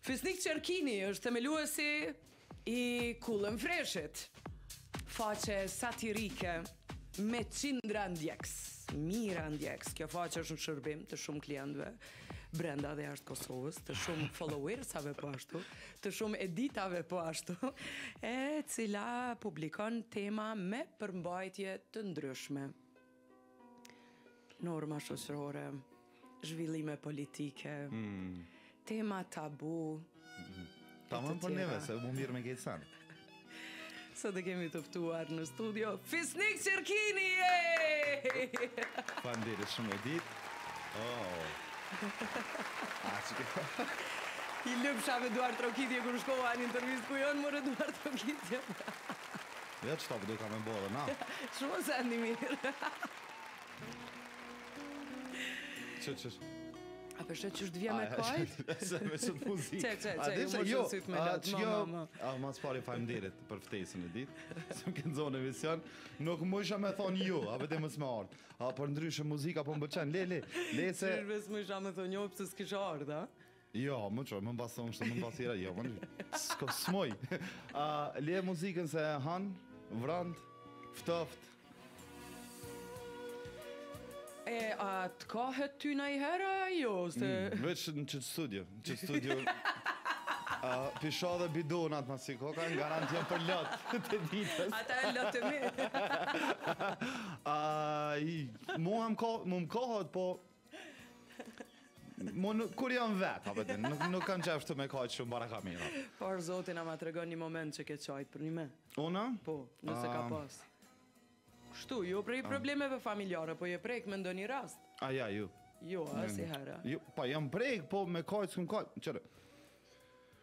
Fisnik Qerkini është themeluesi i Kullën Freshit, faqe satirike me qindra ndjekës, mijëra ndjekës. Kjo faqe është në shërbim të shumë klientëve brenda dhe jashtë Kosovës, të shumë followersave po ashtu, të shumë editave po ashtu, e cila publikon tema me përmbajtje të ndryshme. Norma shoqërore, zhvillime politike, mm. tema tabu. Mm. Ta më për neve, se më mirë me këtë sen. Sot e kemi të ftuar në studio Fisnik Qerkini. Faleminderit shumë Edita. Oh. I lëpsha me duartrokitje kur shkova në intervistë ku jom marrë duartrokitje. Jo, çka po du ka me bërë, na. Shumë u ndi mirë. Çë, çë, çë. A po pret që edhe me kajt? Se me që të muzikë. Qe, qe, qe, ju më jo, sytë me lot, më, më, më. A, ma s'pari faleminderit për ftesën Edita, se më kënë zonë e vision, nuk mujsha me thonë jo, a për te më s'me ardhë. A, përndryshe muzika, po më bëqenë, le, le, le se... Qërë me s'mujsha me thonë jo, pse s'kisha ardhë, a? Jo, më çoj, më pas thonë kështu, më pas era, jo, më s'ka smoj. A le muzikën se han, vrant, ftoft. E a të kahet ty nëjherë a jo? Se... Mm, veç në qëtë studio, në qëtë studio... Uh, pi ishin edhe bidonat masi koka në garanci për lot të Editës Ata e lotët e mi uh, Mua më kahet po Mu nuk, kur jam vet, apo ti nuk, nuk kam qef me ka shumë para kamerave. Për zotin, a ma tregon një moment që ke kajt përnime. Unë? Po, nëse ka pas. Kështu, jo prej problemeve familjare, po je prek me ndonjë rast. A ja, ju. Jo, asiherë. Jo, po jam prek, po me kajt s'kum kajt. Çfarë?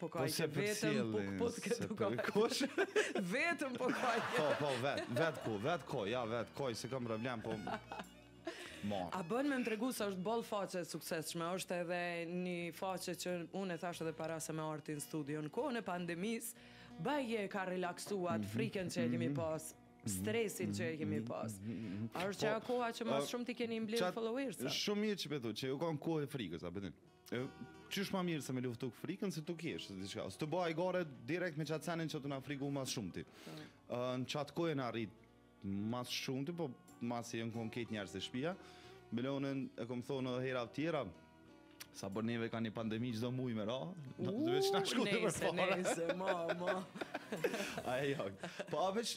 Po ka po që vetëm po po të këtë ka kush vetëm po ka po po vet vet ku vet ko ja vet koj se kam problem po Mor. A bën me më tregu se është boll faqe e suksesshme, është edhe një faqe që unë e thashë edhe para se me ardh ti në studio, në kohën e pandemisë, na e ka relaksu atë, mhm. frikën që e kemi mhm. pas, mhm. stresin që e kemi pas. A është që po, koha që ma së shumti keni mbledhë followers? Shumë mirë që po thu, që u kanë kohë e frikës, a po thu. Qysh ma mirë se me luftu frikën se tu kesh me diçka. Se tu bo hajgare direkt me qatë senin që të na friku ma së shumti. Mm. Në qatë kohë jena rritë ma së shumti, po masi jon konë krejt njerëzit n'shpia. Mlonën e kom thonë edhe hera tjera, sa për neve kah një pandemi çdo muj me ra, në të veç në shku të për fara. Nese, nese, ma, ma. Aja, jo. po a veç,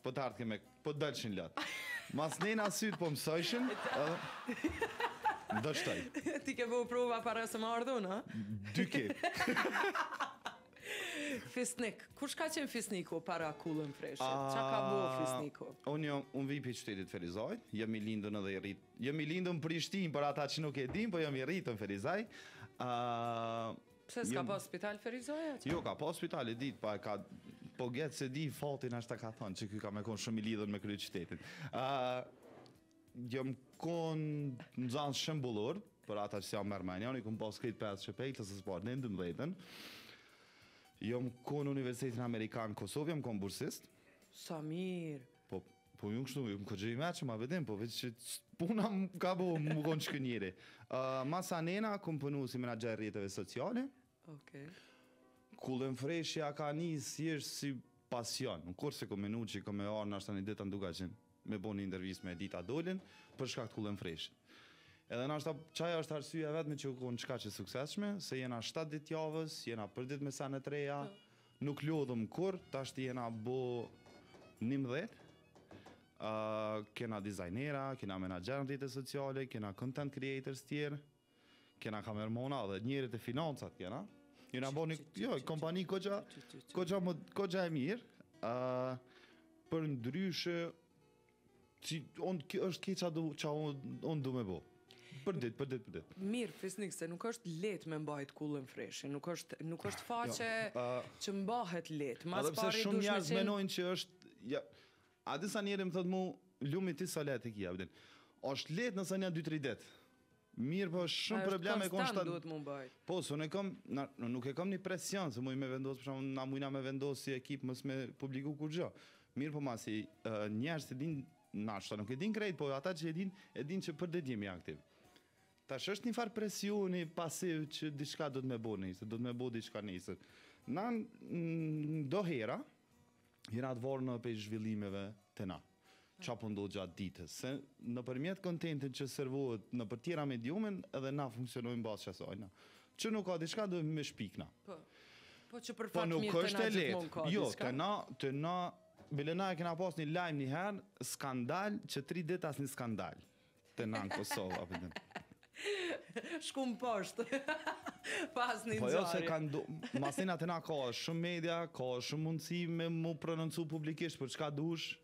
Po të ardhë me, po të dalëshin lot. Masanej sytë po mësojshin, edhe... Do shtoj. Ti ke bo prova para se me ardhë, a? Dukesh. Fisnik, kush ka qenë Fisniku para Cool n Fresh? Çka ka bo Fisniku? Unë jam, unë vij pi qytetit Ferizaj, jam i lindun edhe i rritë. Jam i lindun n'Prishtinë, për ata që nuk e din, po jam i rritun n'Ferizaj. Uh, Pse s'ka pas spital Ferizaj? Jo, ka pas spital Editë, po e ka po qysh s'e di fati nashta ka thënë që ky ka me kon shumë i lidhur me kryeqytetin. Ë uh, jam kon nxanës shembullor për ata që s'e marrin me mend, kum pas krejt pesshe prej të parës deri në 12-ën. Jam kon n'Universitetin Amerikan n'Kosovë, jam kon bursist. Sa mirë. Po Po jom kështu, jom këtu gjithmonë atë që ma vetim, po veç që puna më ka bo, me konë qiky njeri. Uh, masanena, kom punu si menaxher i rrjeteve sociale. Ok. Cool n Fresh ja ka nis si, është si pasion. Unë kurrë s'e kom menu që kom me ardhë nashta një ditë n'Dukagjin me bo një intervistë me Edita Dolin, për shkak të Cool n Fresh. Edhe nashta qajo është arsyja e vetme që u konë qikaq e suksesshme, se jena 7 ditë t'javës, jena për ditë me sene të reja, po. Nuk lodhum kurrë, tashti jena bo njëmbëdhjetë, kena dizajnera, kena menaxherë në rrjete sociale, kena content creators tjerë, kena kamermona dhe njerëz te financat kena. Jena bo një jo, kompani goxha, goxha, goxha e mirë, përndryshe Si, unë, kjo është qajo çka du, çka unë, unë du me bo. Për ditë, për ditë, për ditë. Mirë, Fisnik, se nuk është lehtë me mbajt Cool n Freshin, nuk është, nuk është ah, faqe jo, uh, ah. që mbahet lehtë. Mas edhe pse shumë njerëz qen... menojnë që është, ja, a disa njeri më thotë mu, lumi ti sa lehtë e ki, a po din. është lehtë nëse një 2-3 ditë. Mirëpo është shumë problem e konstant. Konstant duhet me bo. Po, se unë kam, na, nuk e kam një presion, se muj me vendosë, për shembull, na mujna me vendosë si ekip, mos me publiku kurgjë. Mirëpo masi uh, njerëzit e din, nashta nuk e din krejt, po ata që e din, e din që për ditë jemi aktiv. Tash është një farë presioni pasiv që diçka duhet me bo nesër, duhet me bo diçka nesër. Na, do hera, Jena të varun prej zhvillimeve te na. Çka po ndodh gjatë ditës. Se nëpërmjet kontentit që servohet nëpër tjera mediume, edhe na funksionojmë n'bazë qesajna. Qe nuk ka diçka, duhet me shpikë na. Po, po që për, po, fat të mirë te na gjithmonë ka jo, diçka. Jo, te na, te na, bilem na e kena pas një lajm një herë, skandal, që tri ditë asnjë skandal. Te na n'Kosovë apo në. Shkuam poshtë. Pas një Po jo se kom du... Masi na te na ka shumë media, ka shumë mundësi me u prononcu publikisht për çka dush.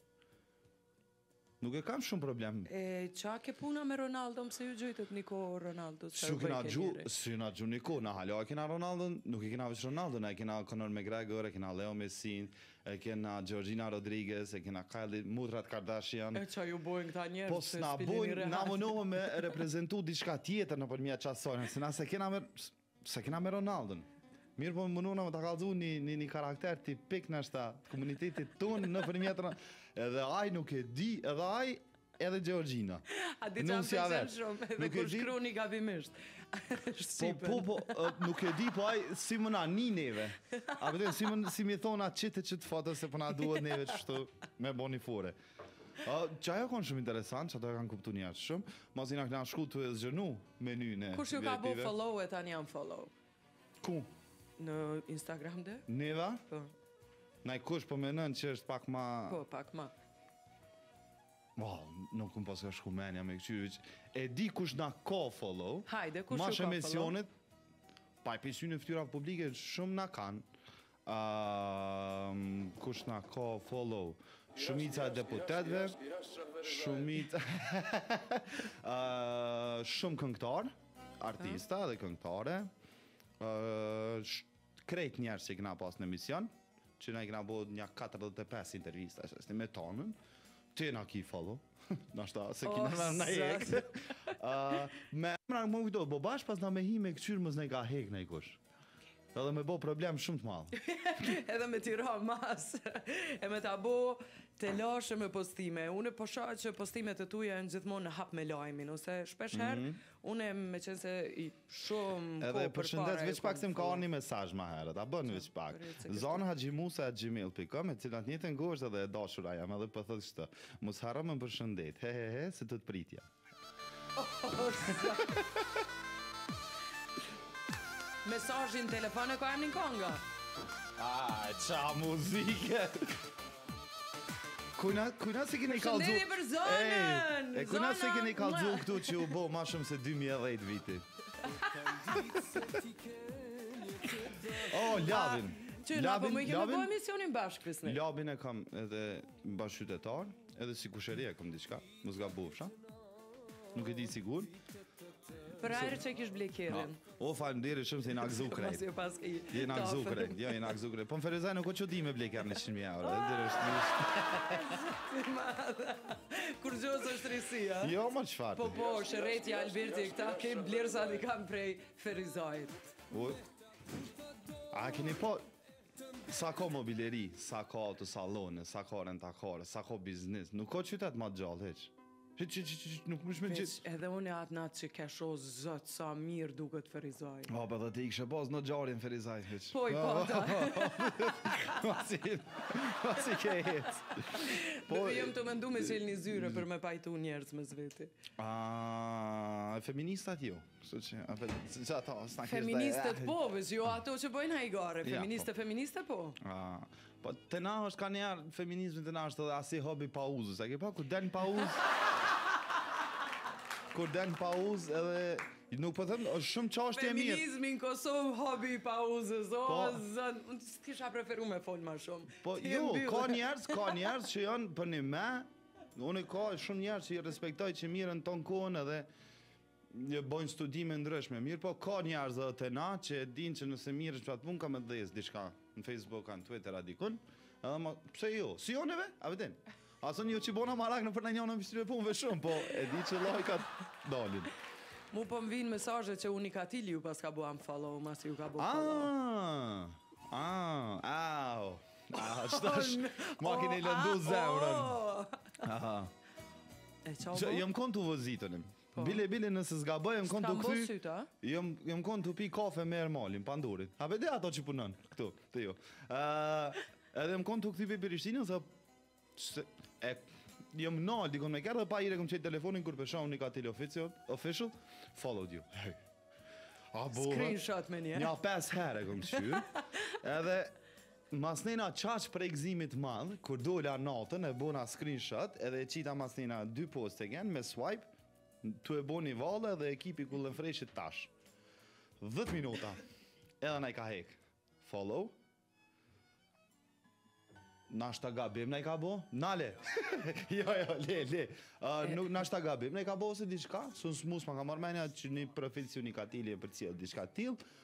Nuk e kam shumë problem. E, çka ke puna me Ronaldon, se ju gjuajtët një kohë Ronaldon? S'e kena gju, s'e kena gju një kohë, na hala e kena Ronaldon, nuk e kena veç Ronaldon, na e kena Conor McGregor, e kena Leo Messi, E kena Georgina Rodriguez, e kena Kylie, motrat Kardashian. E ça ju bojnë këta njerëz Po se s'na s'po i leni bojnë, rehat. na munohemi me e reprezentu diçka tjetër nëpërmjet asajna, se na s'e kena me s'e kena me Ronaldon. Mirëpo munona me ta kallxu ni ni ni karakter tipik nashta të komunitetit tonë nëpërmjet edhe ai nuk e di, edhe ai Edhe Georgina. A di çka më pëlqen shumë? Edhe kur shkruani gabimisht. Po po po, nuk e di, po ai si më na ni neve. A vjen si më si me thon atë qit qit foto se po na duhet neve kështu me bo ni fore. A qaj ka qenë shumë interesant, qato e kanë kuptuar njerëz shumë. Masi na kena shku t'e zgjanu menyn e. Kush ju ka bë follow e tani jam follow. Ku? Në Instagram dhe? Neva? Po. Naj kush po menon që është pak ma... Po, pak ma. Bo, nuk m'paska shku menja me kqyr, që e di kush na ka follow. Hajde, kush na ka follow? Masi n'emisionit, po i pëson ftyra publike, shumë na kanë. Aaaaam kush na ka follow shumica e deputetëve shumica aaaaaa shumë këngëtar artista dhe këngëtare aaaaaa krejt njerëz që i kena pas në emision që na i kena bërë nja 45 intervista që është me tonën ti na ki follow nashta se kina na na hek më emra më kujtove bo bash pasna me hi me këqyr mos na ka hek naj kush Edhe me bo problem shumë të madh. Edhe me t'i ra mas. e me ta bo të lashe me postime. Unë po shoh që postimet e tua janë gjithmonë në hap me lajmin ose shpesh herë mm -hmm. unë me qenë se i shumë po Edhe po përshëndes veç pak se më ka ardhur një mesazh më herët. A bën veç pak. Zon Haxhi Musa at gmail.com e cila është edhe e dashura jam edhe po thotë kështu. Mos harro më përshëndet. He he he, se të të pritja. Mesazhin n'telefon e ka emrin Konga. Ah, ça muzikë. Kuna, kuna se keni kallzu. Përshëndetje për Zonën. E kuna se keni kallzu këtu që u bë më shumë se 2010 viti. oh, Labin. Që na po më kemi bërë emisionin bashkë, Krisni. Labin e kam edhe bashkëqytetar, edhe si kushëri e kam diçka. Mos gabofsha. Nuk e di sigur. Për hajr që kish ble kerrin. O, faleminderit shumë se je na kallzu krejt. Pas e pas i... Je na kallzu krejt, jo, je na kallzu krejt. Po në Ferizaj nuk o çudi me ble kerrin në 100.000 euro. E ndiri është një shtë. Kurgjo s'është risi, a? Jo, me që fakt. Po, po, shërreti Alberti, këta ke ble sa di kam prej Ferizajt. Ujë. A, keni po... Sa ka mobileri, sa ka autosallone, sa ka rentakare, sa ka biznis, nuk ka qytet ma t'gjallë, hiq. Hiq, hiq, hiq, hiq, nuk mësh me gjithë. Veq edhe une atë natë që kesh o zot sa mirë duket Ferizaj. O, për dhe ti i këshë pas në gjarin Ferizaj, hiq. Po i po ta. Ma si, ma si ke hec. Po dhe jemi të mendu me çelë një zyre për me pajtu njerëz mes veti. A, e feministat jo. Kështu që, a fal, që ato, s'na kesh Feministat po, veç jo ato që bëjnë hajgare, feministe, po. feministe po. A, po, te na është kaniherë, feminizmi te na është edhe asi hobi pauzës, a ke pa, kur je n'pauzë, kur je n'pauzë edhe, nuk po them, është shumë çështje e mirë. Feminizmi në Kosovë, hobi i pauzës, o, po, zën, unë të s'kisha preferu me folë ma shumë. Po, jo, ka njerëz, ka njerëz që janë përnime, unë kam shumë njerëz që i respektoj që mirren tan kohën edhe, Një bojnë studime t'ndryshme, mirëpo ka njerëz edhe te na që e dinë që nëse mirresh me atë punë ka me dhezë diçka në Facebook, në Twitter a dikun. Edhe më, pse jo? Si jo neve? A e din? Asnjo që bona marak në për në njënë në pështim e punëve shumë, po e di që lloj ka dalin. Mu po më vinë mesazhe që Unikkatili ju paska bo unfollow, masi ju ka bo follow. Ah, ah, ah, ah, qitash, ma kini lëndu zemrën. Ah, ah, ah. E ça bo? Jam kon tu vozit. Po. Bile bile nëse s'gaboj jam kon tu kthy. S'ka sytë, a? Jam jam kon tu pi kafe me Ermalin, Pandurin. Avdeja to që punon këtu, te ju. Ë, uh, edhe jam kon tu kthy për Prishtinën se se e jam nal dikun me kerr dhe pahiri e kom çel telefonin kur pasha Unikkatil official, official followed you. Hey. A bo. Screenshot meniherë. Nja pesë herë e kom shky. edhe Masanena qaq prej gzimit madh kur dola natën e bona screenshot edhe e qita masanena dy postime me swipe tu e bo ni valle dhe ekipi Ku le n'fresh-it tash dhet minuta edhe na i ka hek follow nashta gabim na i ka bo nale jo jo le le nuk nashta gabim na i ka bo ose diçka sun s'mujt ma ka marr menja që ni profil si Unikkatili e përcjell diçka till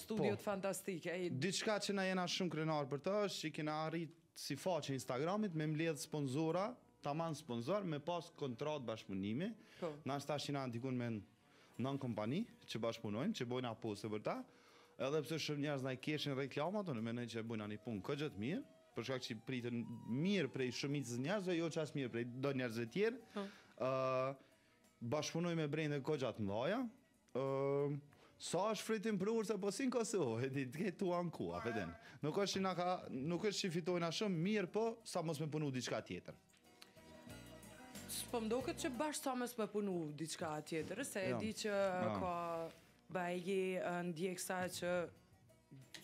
studiot po, fantastike. E... Diçka që na jena shumë krenar për të është që kena arrit si faqe Instagramit me mbledh sponsora, t'a man sponsor, me pas kontrat bashkëpunimi, po. na është tash jena dikun me nan kompani që bashkëpunojnë, që bojnë poste për ta, edhe pse shumë njerëz na i kesin reklamat, unë mendoj që bojnë një punë goxha t' mirë, për shkak që priten mirë prej shumicës njerëzve, jo qaq mirë prej do njerëzve të tjerë. Ëh, po. uh, bashkëpunoj me brende goxha të mëdha. Sa është fitimprurëse po si në Kosovë, e di te këtu, po, pëtën. Nuk është që na ka, nuk është që fitojnë a shumë, mirëpo, sa mos me punu diçka tjetër. Po më duket që bash sa mos me punu diçka tjetër, se e di që ka bajagi ndjekësa që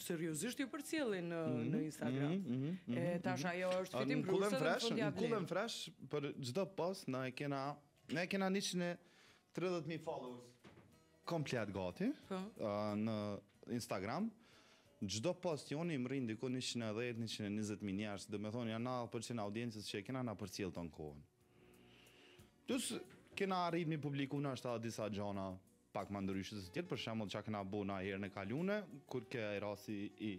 seriozisht ju përcjellin në mhm, në Instagram. Mm -hmm, mm -hmm, e tash mhm. ajo është fitimprurëse. Në Ku'lun Fresh, në Ku'lun Fresh për çdo post na e kena Ne kena njëqind e tridhjetë mijë followers komplet gati po. në Instagram. Çdo post jonë i mrrin diku 110-120 mijë njerëz, domethonë janë 90% audiencës që e kena na përcjell tanë kohën. Plus kena arrit mi publiku nashta disa gjona pak më ndryshe se të tjerët, për shembull çka kena bo na herën e kalume, kur ke rasti i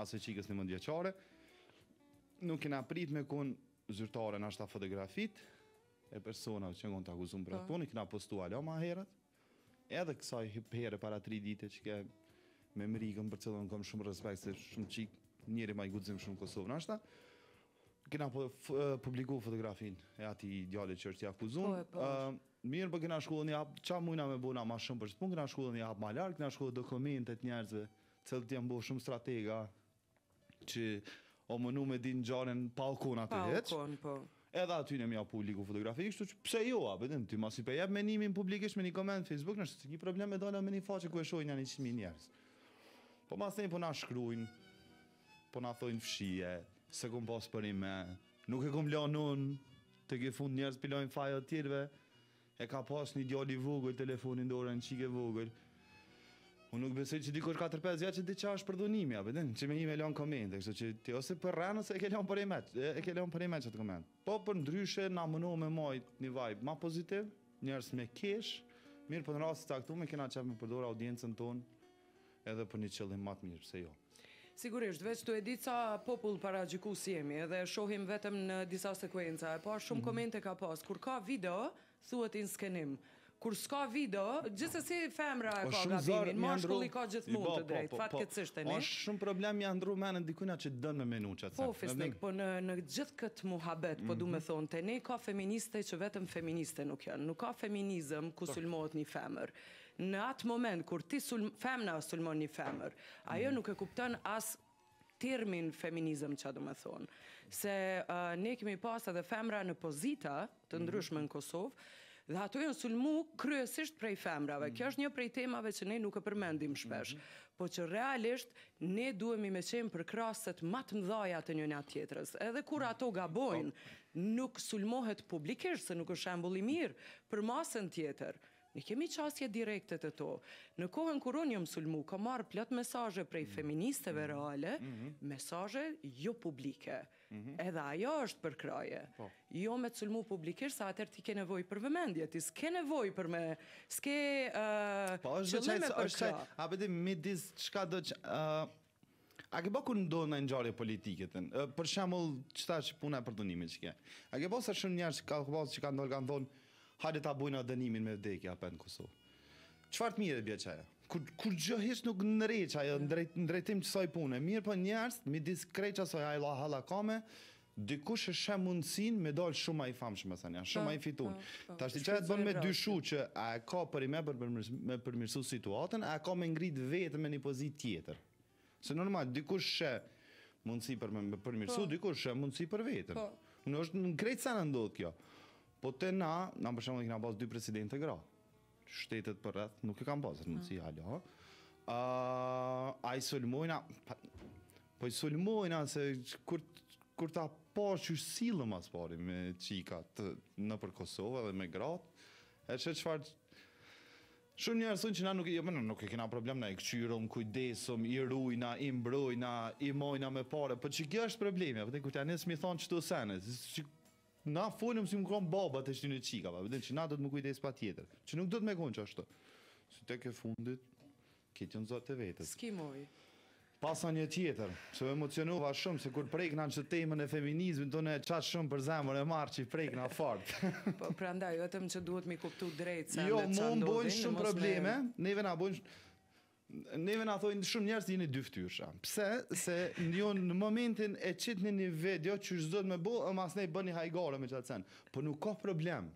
asë qikës njëmbëdhjetëvjeçare, nuk kena prit me kon Zyrtare nashta fotografitë e personave që jon kon të akuzum për atë po. punë, i kena postu ala ma herët, edhe kësaj herë para tri dite që ke me Marigonën për cilën kom shumë respekt se shumë çikë njeri ma i guximshëm n'Kosovë nashta, kena po, publiku fotografinë e atij djali që është i akuzum, po, po. Uh, mirëpo po kena shku një hapë, çka mujna me bo na ma shumë për qat punë, kena shku një hap ma larg, kena shku te komentet njerëzve, cilët janë bo shumë strategë, Që po menojnë e dinë ngjarjen pa u kon aty hiç. Pa u kon, po. Edhe atyne me ja publiku fotografi, kështu që pse jo, a pe din, ty masi pe jep menimin publikisht me një koment në Facebook, nuk është një problem me dalë në një faqe ku e shojnë njëqind mijë njerëz. Po masnej po na shkrujnë, po na thojnë fshije, s'e kom pas përnime, nuk e kom lan unë, tekefundit njerëz pi lojnë fajet tjerve, E ka pas një djalë i vogël telefonin në dorë, një çikë e vogël. Unë nuk besoj që dikush katër pesë vjeç që di çka është përdhunimi, a pe din, që me me lënë komente, kështu që ti ose po rren ose e ke lënë përnime, çe ke lënë përnime qat koment. Po përndryshe na menojmë me majt një vibe ma pozitiv, njerëz me kesh, mirëpo në raste të caktume kena qejf me përdorë audiencën tonë edhe për një qëllim ma të mirë, pse jo. Sigurisht, veç tu e ditë sa popull paragjykues jemi edhe e shohim vetëm në disa sekuenca, e pa shumë komente ka pas, kur ka video thuhet inskenim, kur s'ka video, gjithsesi femra e ka gabimin, mashkulli ka gjithmonë të drejtë, fatkeqësisht tani. Është shumë problem me ja ndrru menen dikujna që don me menu qat sen. Po Fisnik, po në në gjithë këtë muhabet po du me thonë te ne ka feministe që vetëm feministe nuk janë, nuk ka feminizëm ku sulmohet një femër, Në atë moment kur ti sulm femna sulmon një femër, ajo nuk e kupton as termin feminizëm çka domethonë. Se uh, ne kemi pas edhe femra në pozita të mhm. ndryshme në Kosovë, dhe ato janë sulmu kryesisht prej femrave. Mm. Kjo është një prej temave që ne nuk e përmendim shpesh, mm -hmm. po që realisht ne duhemi me qenë përkrahëset më të mëdhaja të njëna-tjetrës. Edhe kur mhm. ato gabojnë, po. nuk sulmohet publikisht se nuk është shembull i mirë për masën tjetër. Ne kemi qasje direkte te to. Në kohën kur unë jam sulmu, kam marrë plot mesazhe prej feministeve reale, mesazhe jo publike. Edhe ajo është përkrahje. Jo me të sulmu publikisht, se atëherë ti ke nevojë për vëmendje, ti s'ke nevojë për me, s'ke qëllim me përkrahë. Po është qajo, a po di midis çka do që, A ke pa kur ndodh ndonjë ngjarje politike tën? Për shembull, qeta që puna e përdhunimit që ke. A ke pa se shumë njerëz që ka bërë që kanë dalë kanë thënë, hajde ta bojna dënimin me vdekje apo në Kosovë. Çfarë të mirë bie qajo? Kur kurgjë hiç nuk ndreç ajo drejt drejtim të kësaj pune. Mirë po njerëz midis krejt asaj hallakame Dikush e sheh mundësinë me dalë shumë më i famshëm, me thënë janë, shumë më i fituar. Tashti çka të bën me dyshu që a e ka për i me për me përmirësu situatën, a e ka me ngritë veten me një pozitë tjetër. Se normal, dikush sheh mundësi për me përmirësu, dikush sheh mundësi për veten. Në në krejt senet ndodh kjo. Po te na, na për shembull i kena pasë dy presidente gra. shtetet përreth nuk e kanë pasë mundësi mm. hala. Ë uh, a i sulmojna po i sulmojna se kur kur t'i pa qysh sillen masi me çikat nëpër Kosovë dhe me gratë. E qe çfarë Shumë njerëz thonë që na nuk jo, nuk e kena problem na i kqyrim, kujdesemi, i rujna, i mbrojna, i majna me pare, po çka është problemi? Apo kur ta nis m'i thanë qito sene, Na folëm si me kon baba i shtinë çika, pa e ditë që na duhet me u kujdes patjetër, që nuk duhet me kon qashtu. Se tek e fundit, këto janë zotë të vetes. Ski moj. Pasha një tjetër, se u emocionova shumë, se kur prekna në qit temën e feminizmit, unë e qaq shumë për zemër e marr që prekna fort. po, prandaj, vetëm që duhet m'u kuptu drejt se jo, në që ndodhin, në mos me... Jo, mu më bojnë shumë problem, neve na bojnë shumë... Neve na thojnë shumë njerëz jeni dyfytyrësha. Pse? Se ju në momentin e çitni një video që s'duhet me bo, e masnej bëni hajgare me çfarë sen. Po nuk ka problem.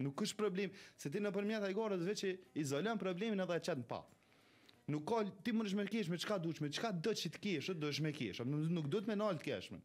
Nuk është problem se ti nëpërmjet hajgares veç i izolon problemin edhe e qet në pah. Nuk ka ti mundesh me kesh me çka dush, me çka do që të kesh, do kesh me kesh, nuk duhet me nal të keshmen.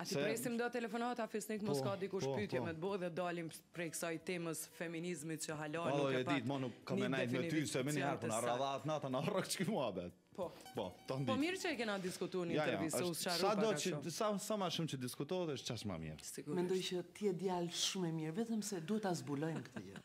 A t'i presim do telefonat a Fisnik mos po, ka dikush po, pyetje po. me të bo dhe dalim prej kësaj temës së feminizmit që hala oh, nuk e pat. Po, nuk kam ne me ty se më një herë po na radhet natën na rrok qiky muhabet. Po. Po, ta ndi. Po mirë që e kena diskutuar në intervistë ja, ja, Sado që sa sa më shumë që diskutohet është qaq më mirë. Mendoj që ti je djalë shumë i mirë, vetëm se duhet ta zbulojmë këtë gjë.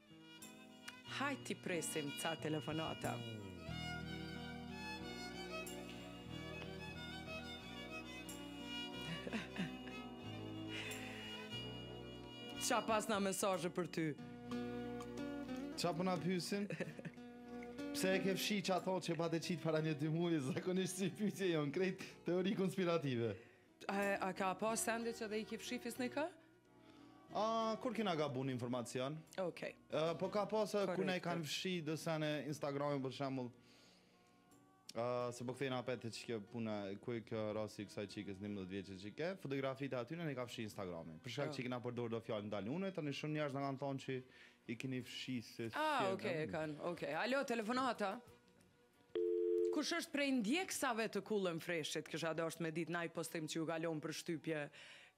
Hajt t'i presim ca telefonata. Çka pas na mesazhe për ty? Çka për po na pysin? Pse e ke fshi qato që pate qitë para një dy muje, zakonisht si pytje janë krejt teori konspirative. A, a ka pas sende që i ke fshi Fisnik a? Ah, kur kena gabu në informacion? Okej. Okay. Uh, po ka pas uh, kur na i kanë fshi disa në Instagram për shembull. Uh, se po kthehna apet te qekjo puna, te ky rasi i kësaj qikës 11 vjeqe që ke, fotografitë aty na i ka fshi Instagrami. Për shkak oh. që i kena përdor do fjalë të ndalune, ta shumë njerëz na kanë thonë që i keni fshi se ah, s'ke. Ah, okej, okay, e kanë, okej. Okay. Alo, telefonata? Kush është prej ndjekësve të Kullën Freshit kisha dashtë me ditë naj postim që ju ka lonë përshtypje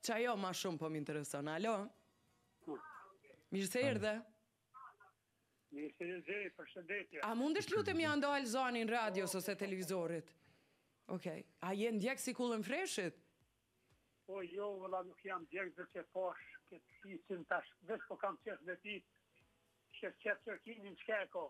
qajo ma shumë po m'intereson alo Mirë se erdhe Mirë se erdhe përshëndetje A mundesh lutem me ja ndal zonin radios ose televizorit Ok a je ndjekës i Kullën Freshit Po jo vëlla nuk jam ndjekës veç e pashë këtë Fisin tash Veç po kam qef me ti Shef qef Çerkinin qka e ko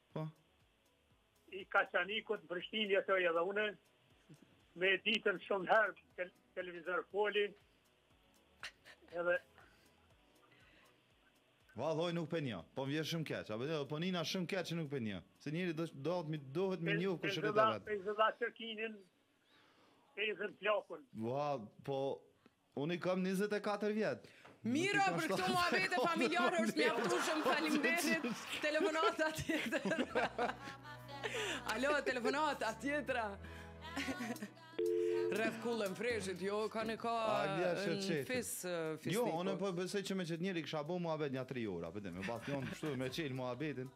Po. I Kaçanikut Prishtinë jetoj edhe unë. Me dit shumë herë te televizori foli. Edhe vallahi nuk pe njoh, po m'vjen shumë keq. Apo jo, po nihna shumë keq që nuk pe njoh. Se njeri do do të duhet me njoh kush e ka dhënë. Pezë dha Çerkinin. Pe zën plakun. Vall, po Unë i kam njëzet e katër vjet. Mirë, a për këto muhabete familjare është mjaftueshëm. Faleminderit. Telefonata tjetër. Alo, telefonata tjetër. Rreth Kullën Freshit, jo, kanë, kanë, Fis Fisniku. Jo, unë po besoj që me qët njeri kisha bo muhabet nja tri orë, pëtim, po me bastion, qështu, me qelë muhabetin.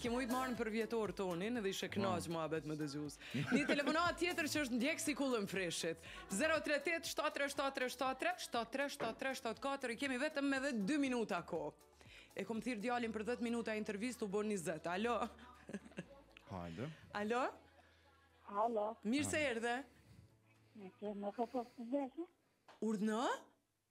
Ke mujt me ardh n'përvjetor tonin dhe ishe kënaq po, muhabet me dëgjues. Një telefonatë tjetër që është ndjekës i Kullën Freshit. 038 737 737 i kemi vetëm edhe 2 minuta kohë. E kom thirr djalin për 10 minuta intervistë u bo 20. Alo. Hajde. Alo. Alo. Mirë se erdhe. Nuk e po të Urdhno?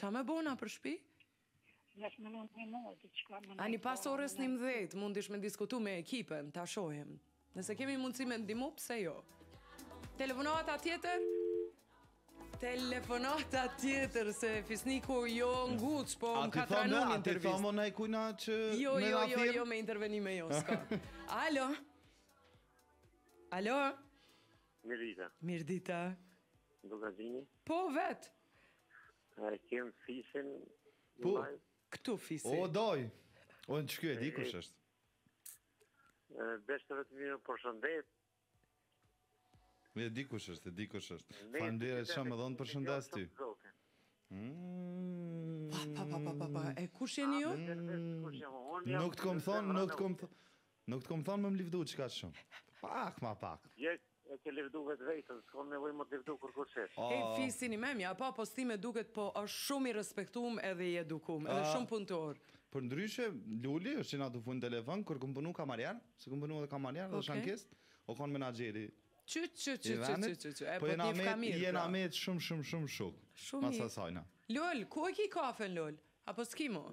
Qa me bo, a për shpi? Veç me lënë një mojë, di qka me lënë... Ani pas orës njëmdhetë, mundesh me diskutu me ekipen, ta shohim. Nëse kemi mundësi me ndimu, pse jo? Telefonata tjetër? Telefonata tjetër, se Fisniku jo ngut, po m'ka pranu një intervistë. A ti thomë, a ti kujton që jo, me jo, jo, jo, me intervenime jo, s'ka. Alo? Alo? Mirë dita. Mirë dita. Nuk Po, vetë. E kem Fisin. Po, këtu Fisi. O doj. O në qiky e di kush është. Beshtë vetë mirë përshëndet. E di kush është, e di kush është. Faleminderit shumë edhe unë përshëndes ty. Mm. Pa pa pa pa pa. E kush jeni ju? Mm. Nuk të kom thon, nuk të kom thon. Nuk të kom thonë me më livdu kaq shumë. Pak ma pak. Ti e ke livdu vetë veten, s'kom nevojë me të livdu kur kur qesh. Ej Fisi nime mja, po si me duket po është shumë i respektum edhe i edukum, edhe shumë puntor. Përndryshe, Luli është që na tufon në telefon, kur kom punu kamarjer, se kom punu edhe kamarjer, edhe shankist, o kon menaxheri i vendit, po jena met, jena met shumë shumë shumë shokë, mas asajna. Lul, ku e ki kafen Lul? Apo s'ki mo?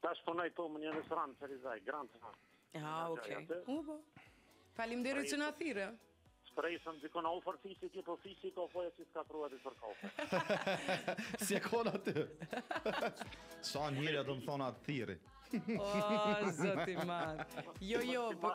Tash punoj po në një restoran Ferizaj, Grand Hotel. Ah, okay. U bë. Faleminderit që na thirrë. Shpresojmë diku në ofër Fisi ti po Fisi po po s'i ka pru të për kafe. Si e kon aty? Sa njëra do të thon atë thirrë. O zot i madh. Jo jo, po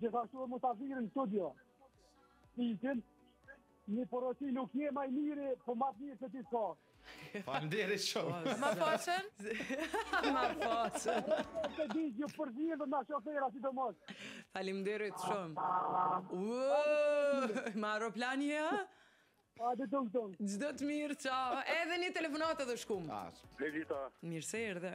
Gjithashtu edhe musafirin n'studio. Fisin, një porosi nuk je ma i miri, po ma të mirë se ti s'ka. Faleminderit shumë. Po, ma faqen? ma faqen. Të di ju përzihen dhe na shofera si të mos. Faleminderit shumë. Uuu, ma aeroplani ja? A dhe të këtëm. Çdo të mirë, çao. Edhe një telefonatë edhe shkojmë. Asë. Lejita. Mirë se erdhe.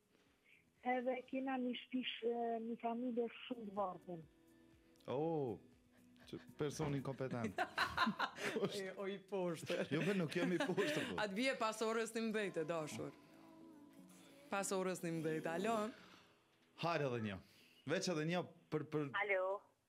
Edhe kena një shpi një familje shumë të varfën. Oh, çë person inkompetent. e, o i poshtër. jo, bre nuk jam i poshtër. Po. Atë bje pas orës njëmdhetë e dashur. Pas orës njëmdhetë, alo? Hajde edhe një. Veç edhe një për... për... Alo?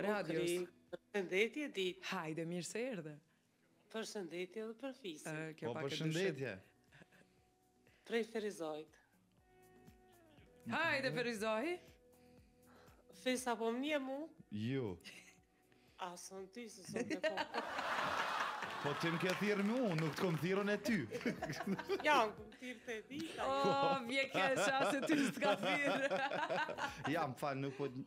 Radios. Përshëndetje Ditë. Hajde mirë se erdhe. Përshëndetje dhe për Fisin. Po përshëndetje. Prej Ferizajt. Hajde Ferizaj. Fis a po më njeh mu? Ju. As unë ty se s'të po. Po ti më ke thirrë mu, nuk të kom thirrë unë ty. Ja, më ke thirrë ti. O, oh, vje keshë, as ty s'të ka thirrë. Ja, më fal, nuk po të...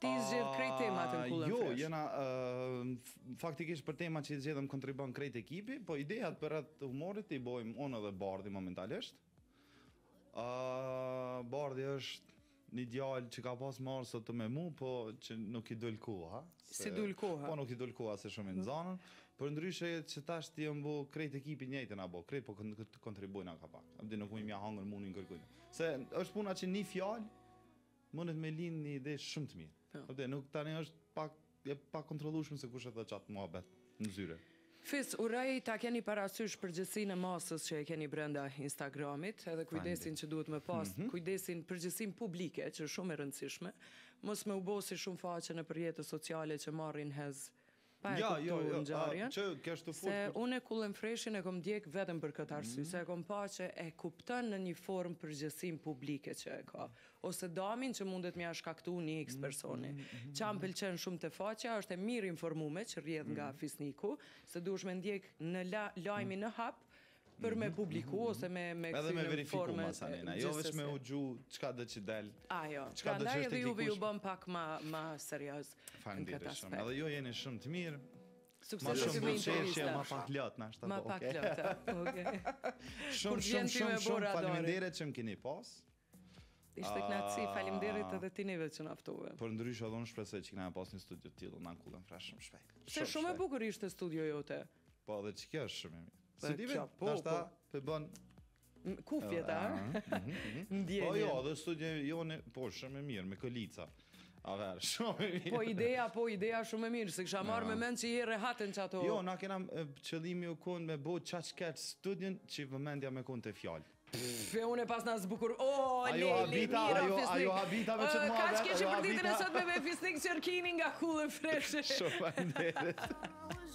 Ti zgjedh krejt temat në Kullën Jo, jena faktikisht për temat që i zgjedhëm kontribon krejt ekipi, po ideat për rreth humorit i bojmë unë dhe Bardhi momentalisht. Ë Bardhi është një djalë që ka pas me ardhë sot me mu, po që nuk i dul koha. Se, s'i dul koha? Po nuk i dul koha se shumë i nxanën. Për ndryshe që tash që jemi bo krejt ekipi njëjtë jena bo, krejt po kontribuojnë ka pak. Abdi nuk mun me ia hangër mundin kërkujt. Se është puna që një fjalë Mundet me lind një ide shumë të mirë. Po. Kuptoj, edhe tani është pak e pakontrollueshme se kush e thotë qat muhabet në zyre. Fis, uroj ta keni parasysh përgjegjësinë e masës që e keni brenda Instagramit, edhe kujdesin që duhet me pas, kujdesin, përgjegjësinë publike që është shumë e rëndësishme, mos me u bo si shumë faqe nëpër rrjete sociale që marrin hez Pa e kuptuar ngjarjen. Se unë Kullin Freshin e kam ndjek vetëm për këtë arsye, se e kam pa që e kupton në një formë përgjegjësinë publike që e ka, ose damin që mundet me ia shkaktu një iks personi. Ça m'pëlqen shumë te faqja është e mirinformume që rrjedh nga Fisniku, se duhesh me ndjek lajmin në hap, për me publiku, ose me me edhe me verifiku masanej jo vetëm me u gju çka do të dal a jo çka do të jesh ti ju bën pak më më serioz faleminderit shumë edhe ju jeni shumë të mirë Sukses shumë shumë shumë shumë ma pak lot na shtatë. Ma pak lot. Okej. Shumë shumë shumë shumë faleminderit që më keni pas. Ishte kënaqësi, faleminderit edhe ti neve që na ftove. Për ndryshe edhe unë shpresoj që kena me pas një studio të tillë, në Kullin Fresh shumë shpejt. Se shumë e bukur ishte studio jote. Po edhe qikjo është shumë e mirë. Si ti vetë, po, dashta po. të bën kufjet, a? Ndjenjë. Po jo, edhe studio jonë, po shumë e mirë me kolica. A ver, shumë e mirë. Po ideja, po ideja shumë e mirë, se kisha marrë me mend që je rehatën çato. Jo, na kena qëllimi u kon me bë qat studion që vëmendja me kon te fjalë. Pffe unë e pasna zbukuru Ooh, lej, lej, mira, Fisnik Ajo habita me qëtë muabet Kaq qe për ditën e sot me me Fisnik Çerkini nga Kullin Fresh Shumë faleminderit